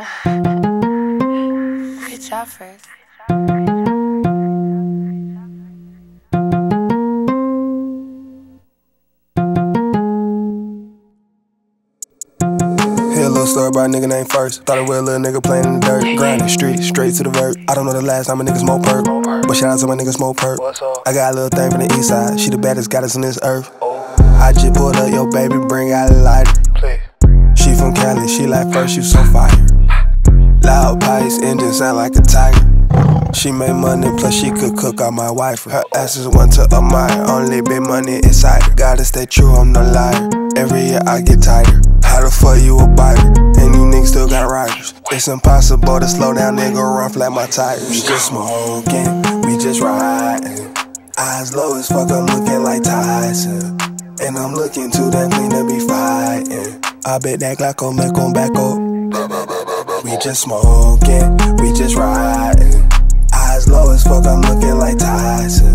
Good job, first. Hear a little story about a nigga named First. Thought it was a little nigga playing in the dirt. Grinding street, straight to the vert. I don't know the last time a nigga smoke perk. But shout out to my nigga Smokepurpp. I got a little thing from the east side. She the baddest goddess on this earth. I just pulled up, your baby, bring out a lighter. She from Cali, she like first, you so fire. Loud pipes, engine sound like a tiger. She made money, plus she could cook out my wife. Her ass is one to admire. Only big money inside. Gotta stay true, I'm no liar. Every year I get tighter. How the fuck you a biter? And you niggas still got riders. It's impossible to slow down, nigga, run flat my tires. We just smoking, we just riding. Eyes low as fuck, I'm looking like Tyson. And I'm looking too damn clean to be fighting. I bet that Glock gon' make 'em back up. We just smoking, we just riding. Eyes low as fuck, I'm looking like Tyson.